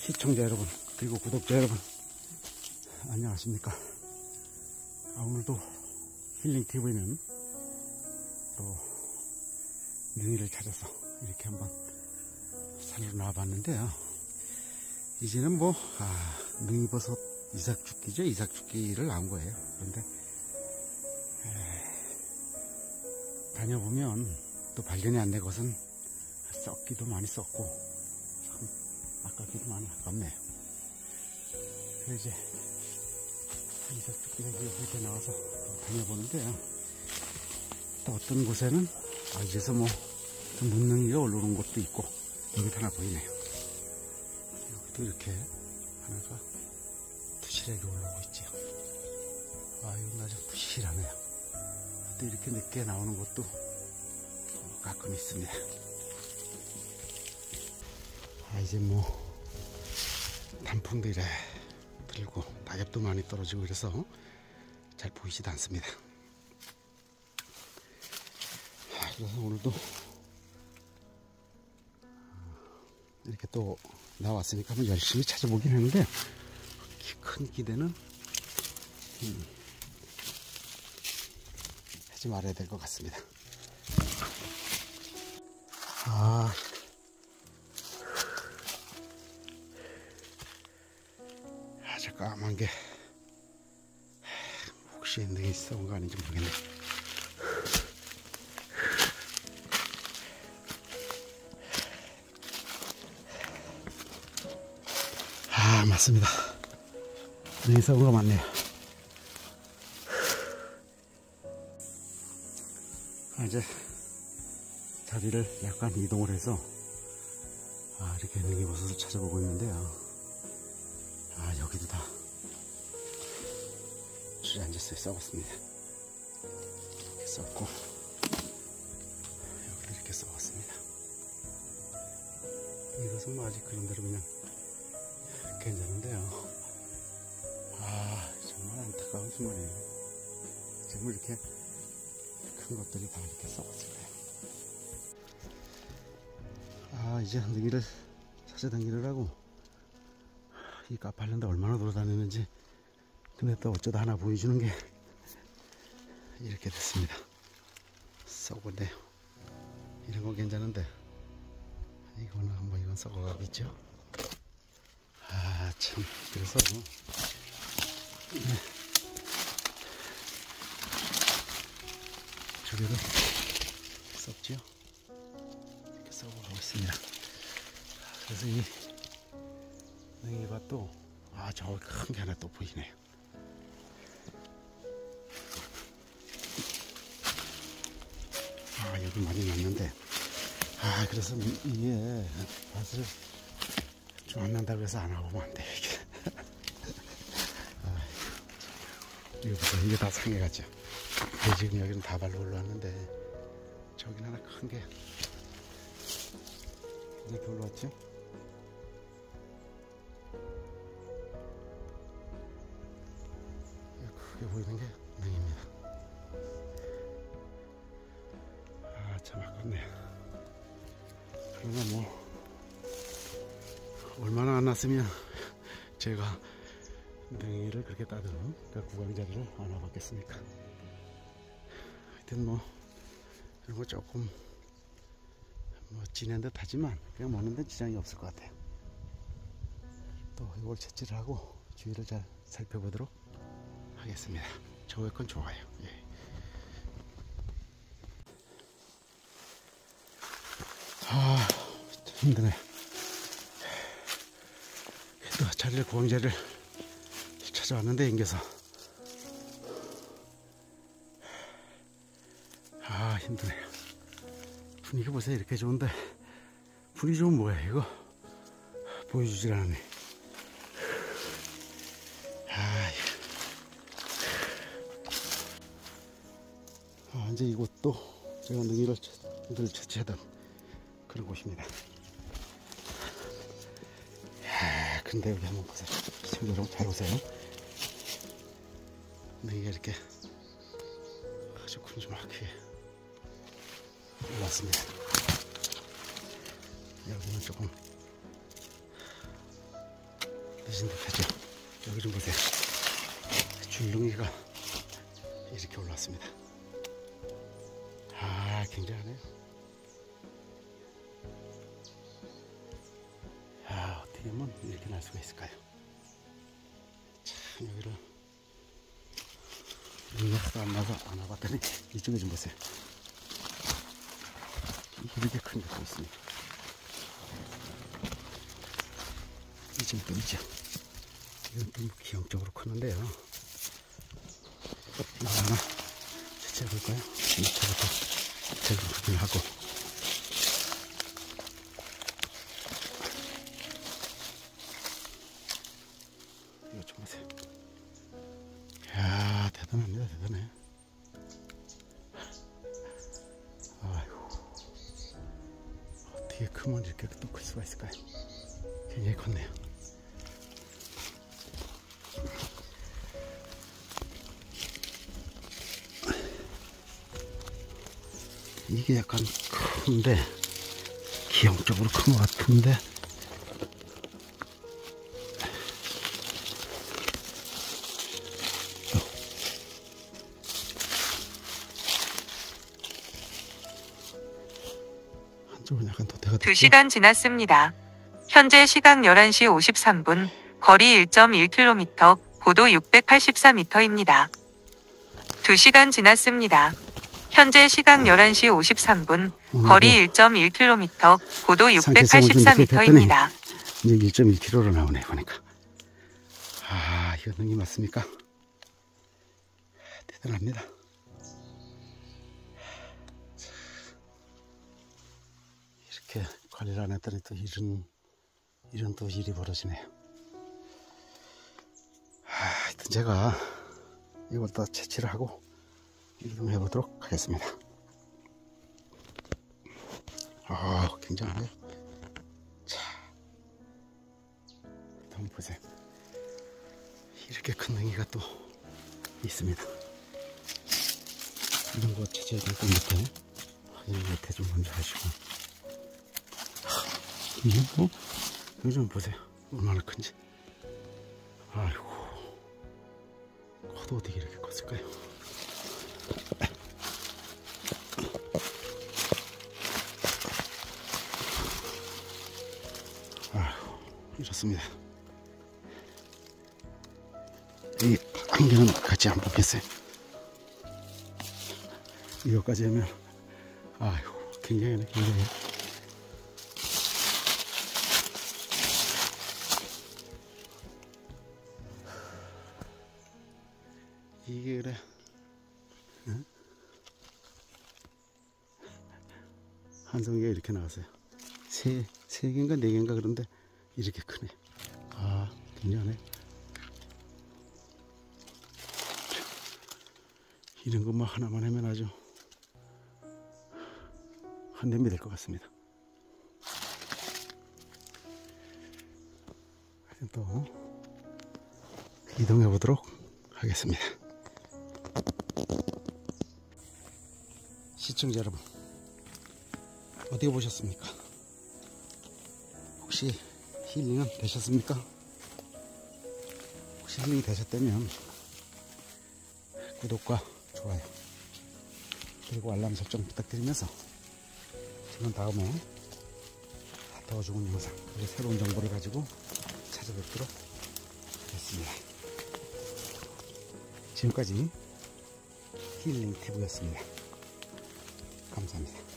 시청자 여러분 그리고 구독자 여러분 안녕하십니까? 아, 오늘도 힐링TV는 또 능이를 찾아서 이렇게 한번 산으로 나와봤는데요. 이제는 뭐 아, 능이버섯 이삭죽기죠? 이삭죽기를 나온 거예요. 그런데 에, 다녀보면 또 발견이 안 된 것은 썩기도 많이 썩고 아깝기도 많이 아깝네요. 그래서 이제 이삭죽기가 이렇게 나와서 다녀보는데요. 또 어떤 곳에는 아, 이제서 뭐 문능이가 올라오는 곳도 있고 여기 하나 보이네요. 여기도 이렇게 하나가 부실하게 올라오고 있죠. 아, 이건 아주 부실하네요. 또 이렇게 늦게 나오는 곳도 가끔 있습니다. 아, 이제 뭐 단풍도 이래 들고 낙엽도 많이 떨어지고 그래서 잘 보이지도 않습니다. 아, 그래서 오늘도 이렇게 또 나왔으니까 한번 열심히 찾아보긴 했는데 큰 기대는 음, 하지 말아야 될 것 같습니다. 까만 게 혹시 능이 썩은 거 아닌지 모르겠네. 아, 맞습니다. 능이 썩은 거 맞네요. 아, 이제 자리를 약간 이동을 해서 아, 이렇게 능이 버섯을 찾아보고 있는데요. 아, 여기도 다 줄이 앉았어요. 썩었습니다. 이렇게 썩고, 여기도 이렇게 썩었습니다. 이것은 뭐 아직 그런대로 그냥 괜찮은데요. 아, 정말 안타까운 순간이에요. 정말 이렇게 큰 것들이 다 이렇게 썩었을 거예요. 아, 이제 한두기를 찾아다니를 하고, 이 카팔랜드 얼마나 돌아다니는지 근데 또 어쩌다 하나 보여주는 게 이렇게 됐습니다. 썩었네요. 이런 건 괜찮은데. 이거는 한번 이건 썩어가겠죠? 아 참. 그래서 네. 저기도 썩지요 이렇게 썩어가고 있습니다. 그래서 이 능이밭도 아저큰게 하나 또 보이네요 아 여기 많이 났는데. 아 그래서 이게 밭을 좀안 난다고 해서 안 하고 안돼 이게. 아, 이거 보세요 이게 다 상해가죠. 지금 여기는 다 발로 올라왔는데 저기는 하나 큰 게. 이렇게 올라왔죠? 크게 보이는 게 얼마나 안 났으면 제가 능이를 그렇게 따드는 그 구강자리를 안 와봤겠습니까? 하여튼 뭐, 이런 거 조금 뭐 진한 듯 하지만 그냥 먹는 데 지장이 없을 것 같아요. 또 이걸 채취를 하고 주위를 잘 살펴보도록 하겠습니다. 저의 건 좋아요. 예. 아, 힘드네. 또 자리를 구강자리를 찾아왔는데 앵겨서 아 힘드네요. 분위기 보세요 이렇게 좋은데 분위기 좋은 뭐야 이거 보여주질 않네. 아, 아, 이제 이곳도 제가 능이를 늘 채취하던 그런 곳입니다. 근데 여기 한번 보세요. 시청자 여러분 잘 보세요. 능이가 이렇게 아주 큼지막하게 올랐습니다. 여기는 조금 되신 듯하죠. 여기 좀 보세요. 줄눈이가 이렇게 올라왔습니다. 아, 굉장하네요. 하면 이렇게 날 수가 있을까요? 참, 여기를 능력도 안 나서 안 와봤더니 이쪽에 좀 보세요. 이렇게 큰 것도 있습니다. 이쪽에 또 있죠. 이건 좀 기형적으로 크는데요. 이거 하나 채취해볼까요? 이쪽부터 제가 구분하고. 대단해. 아이고. 어떻게 크면 이렇게 또 클 수가 있을까요? 굉장히 컸네요. 이게 약간 큰데 기형적으로 큰 것 같은데 한쪽은 약간 도태가 됐죠? 2시간 지났습니다. 현재 시각 11시 53분, 거리 1.1km, 고도 684m입니다. 2시간 지났습니다. 현재 시각 11시 53분, 거리 1.1km, 고도 상태성을 좀 이렇게 684m입니다. 이제 1.1km로 나오네 보니까 아 이거 능이 맞습니까? 대단합니다 이렇게 관리를 안 했더니 또 이런 이런 또 일이 벌어지네요 아, 하여튼 제가 이걸 또 채취를 하고 이동해 보도록 하겠습니다 아 굉장하네요 한번 보세요. 이렇게 큰 능이가 또 있습니다. 이런 거 찾아야 될것 같아요. 확인 밑에 좀 먼저 하시고. 뭐, 여기 좀 보세요. 얼마나 큰지. 아이고. 커도 어떻게 이렇게 컸을까요? 아이고, 이렇습니다. 이 안경은 같이 안 뽑겠어요. 이거까지 하면 아이고 굉장히 굉장히 이게 그래 응? 한 송이가 이렇게 나왔어요. 세, 세 개인가 네 개인가 그런데 이렇게 크네. 아 굉장하네. 이런 것만 하나만 하면 아주 한 냄비 될 것 같습니다. 또 이동해 보도록 하겠습니다. 시청자 여러분, 어떻게 보셨습니까? 혹시 힐링은 되셨습니까? 혹시 힐링이 되셨다면 구독과 좋아요 그리고 알람 설정 부탁드리면서 저는 다음에 더 좋은 영상 그리고 새로운 정보를 가지고 찾아뵙도록 하겠습니다 지금까지 힐링 TV였습니다 감사합니다